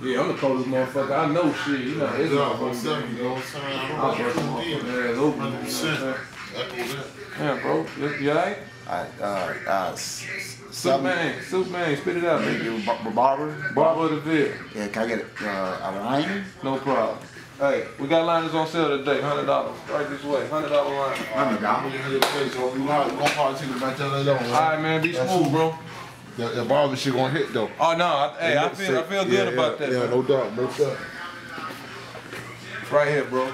Yeah, I'm the coldest motherfucker. I know shit. You know, it's not for something. I'm saying? I'll break open. Yeah, bro. You, alright? I uh, uh, Superman, Superman, spit it out, man. You barber? Barber of the Ville. Yeah, can I get uh, a line? No problem. Hey, we got liners on sale today, hundred dollars. Right this way, hundred dollar line. Hundred dollars. All right, man. Be smooth, bro. That, that barber shit gonna hit though. Oh no, I, hey, I feel, I feel good Yeah, about yeah, that. Yeah, man. no doubt, no doubt. Right here, bro.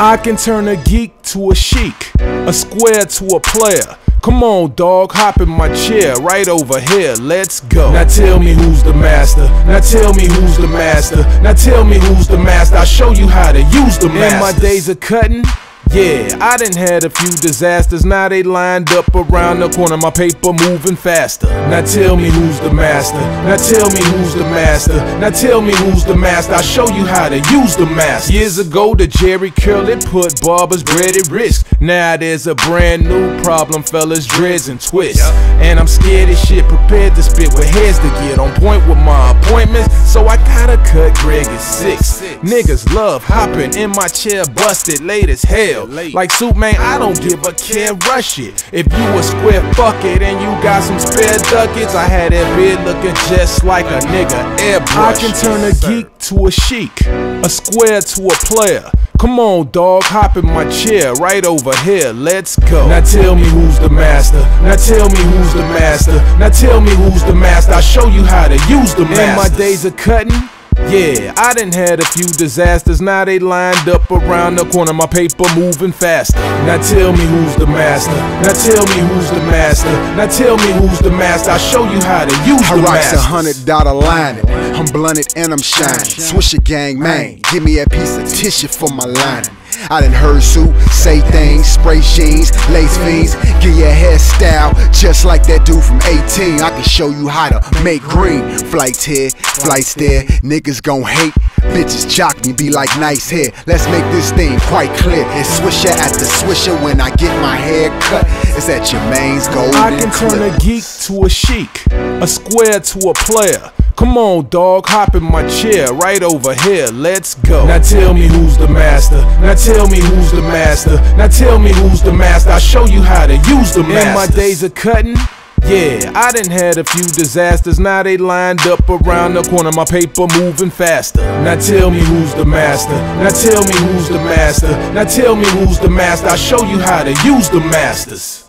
I can turn a geek to a chic, a square to a player. Come on, dog, hop in my chair right over here. Let's go. Now tell me who's the master. Now tell me who's the master. Now tell me who's the master. I'll show you how to use the master. In my days of cutting. Yeah, I done had a few disasters. Now they lined up around the corner. My paper moving faster. Now tell me who's the master. Now tell me who's the master. Now tell me who's the master. I'll show you how to use the master. Years ago, the Jheri Curl it put barbers bread at risk. Now there's a brand new problem, fellas, dreads and twists. And I'm scared as shit, prepared to spit with heads to get on point with my appointments. So I gotta cut Greg at six. Niggas love hopping in my chair, busted late as hell. Like SupMaine, I don't give a care, rush it. If you a square fuck it and you got some spare ducats, I had that beard looking just like a nigga airbrush. I can turn a geek to a chic, a square to a player. Come on, dog, hop in my chair right over here. Let's go. Now tell me who's the master. Now tell me who's the master. Now tell me who's the master. I'll show you how to use the master. In my days of cutting. Yeah, I done had a few disasters. Now they lined up around the corner. My paper moving faster. Now tell me who's the master. Now tell me who's the master. Now tell me who's the master. I'll show you how to use I the rocks a master. hundred dollar lining. I'm blunted and I'm shining. Swish a gang, man. Give me a piece of tissue for my lining. I done heard suit, say things, spray jeans, lace fiends, your hairstyle just like that dude from 18. I can show you how to make green. Flights here, flights there, niggas gon' hate. Bitches jock me, be like nice hair. Let's make this thing quite clear. It's swisher at the swisher when I get my hair cut. It's at Jermaine's golden I can turn a geek to a chic, a square to a player. Come on, dog, hop in my chair right over here. Let's go. Now tell me who's the master. Now tell me who's the master. Now tell me who's the master. I'll show you how to use the master. In my days of cutting. Yeah, I done had a few disasters. Now they lined up around the corner. My paper moving faster. Now tell me who's the master. Now tell me who's the master. Now tell me who's the master. I'll show you how to use the masters.